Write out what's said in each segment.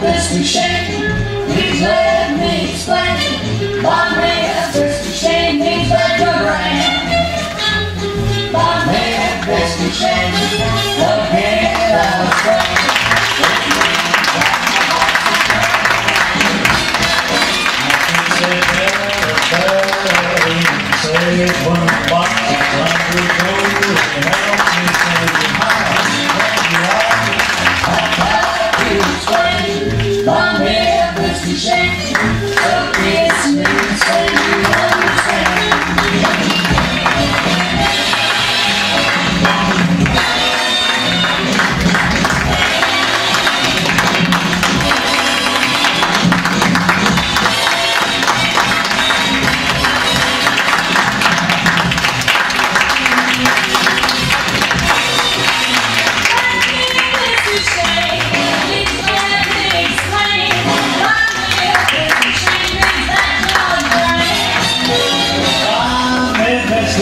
best we share. 走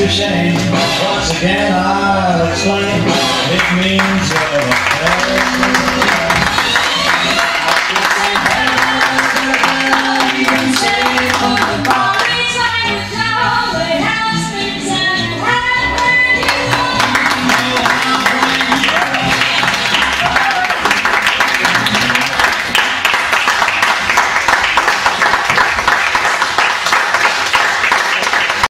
shame. Once again, I'll explain. It means.